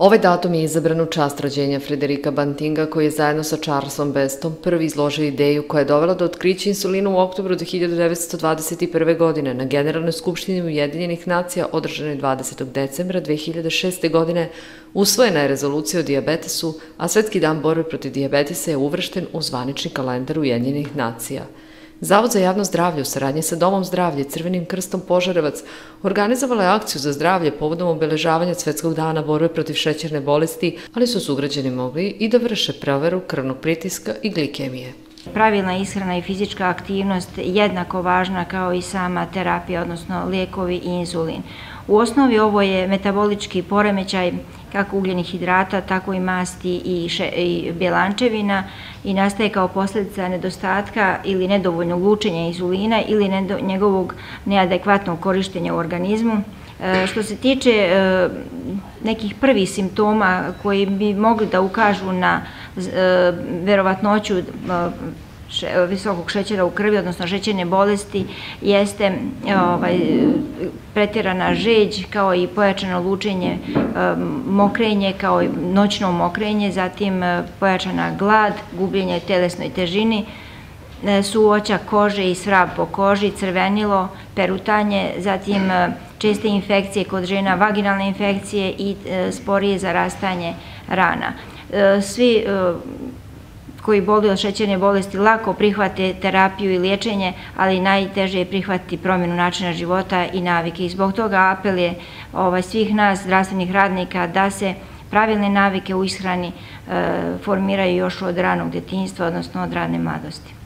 Ovaj datum je izabran u čast rođenja Frederika Bantinga koji je zajedno sa Charlesom Bestom prvi izložio ideju koja je dovela do otkrića insulina u oktobru 1921. godine na Generalnoj skupštini Ujedinjenih nacija održanoj 20. decembra 2006. godine usvojena je rezolucija o diabetesu, a Svetski dan borbe protiv diabetesa je uvršten u zvanični kalendar Ujedinjenih nacija. Zavod za javno zdravlje u saradnji sa Domom zdravlja i Crvenim krstom Požarevac organizovala je akciju za zdravlje povodom obeležavanja Svetskog dana borbe protiv šećerne bolesti, ali su sugrađani mogli i da vrše proveru krvnog pritiska i glikemije. Pravilna ishrana i fizička aktivnost jednako važna kao i sama terapija, odnosno lijekovi i inzulin. U osnovi ovo je metabolički poremećaj kako ugljenih hidrata, tako i masti i, še, i bjelančevina i nastaje kao posljedica nedostatka ili nedovoljnog lučenja inzulina ili nedo, njegovog neadekvatnog korištenja u organizmu. E, što se tiče e, nekih prvih simptoma koji bi mogli da ukažu na verovatnoću e, še, visokog šećera u krvi, odnosno šećerne bolesti, jeste ovaj, pretjerana žeđ, kao i pojačano lučenje, mokrenje, kao i noćno mokrenje, zatim pojačana glad, gubljenje telesnoj težini, suoća kože i svrab po koži, crvenilo, perutanje, zatim česte infekcije kod žena, vaginalne infekcije i sporije zarastanje rana. Svi koji boluju od šećerne bolesti lako prihvate terapiju i liječenje, ali najteže je prihvatiti promjenu načina života i navike. I zbog toga apel je ovaj, svih nas, zdravstvenih radnika, da se pravilne navike u ishrani e, formiraju još od ranog detinjstva, odnosno od radne mladosti.